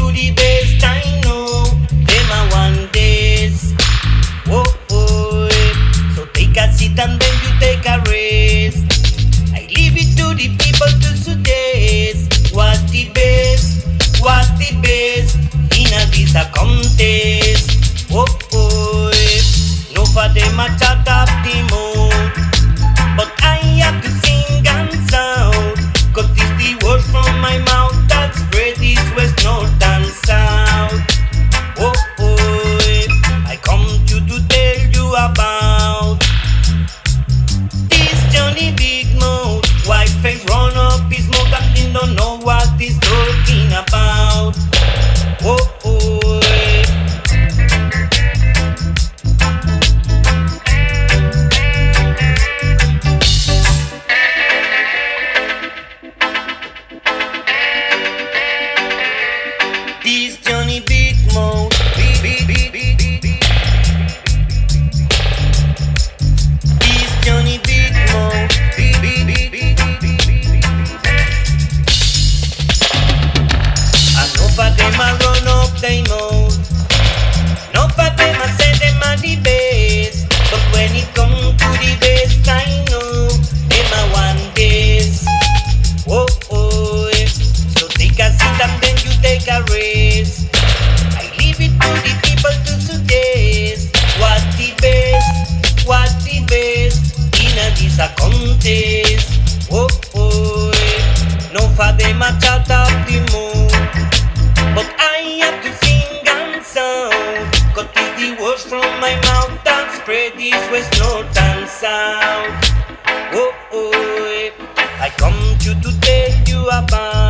to the best I know. Them I want this. Whoa, whoa. So take a seat and then you take a rest. I leave it to the people to suggest what the best, what the best in a visa contest. Whoa, whoa. No for them I chat the most. These contes. Oh, oh. No for them I shout out the moon. But I have to sing and sound. Cut the words from my mouth and spread this west, north and south. Oh, oh. I come to, to tell you about.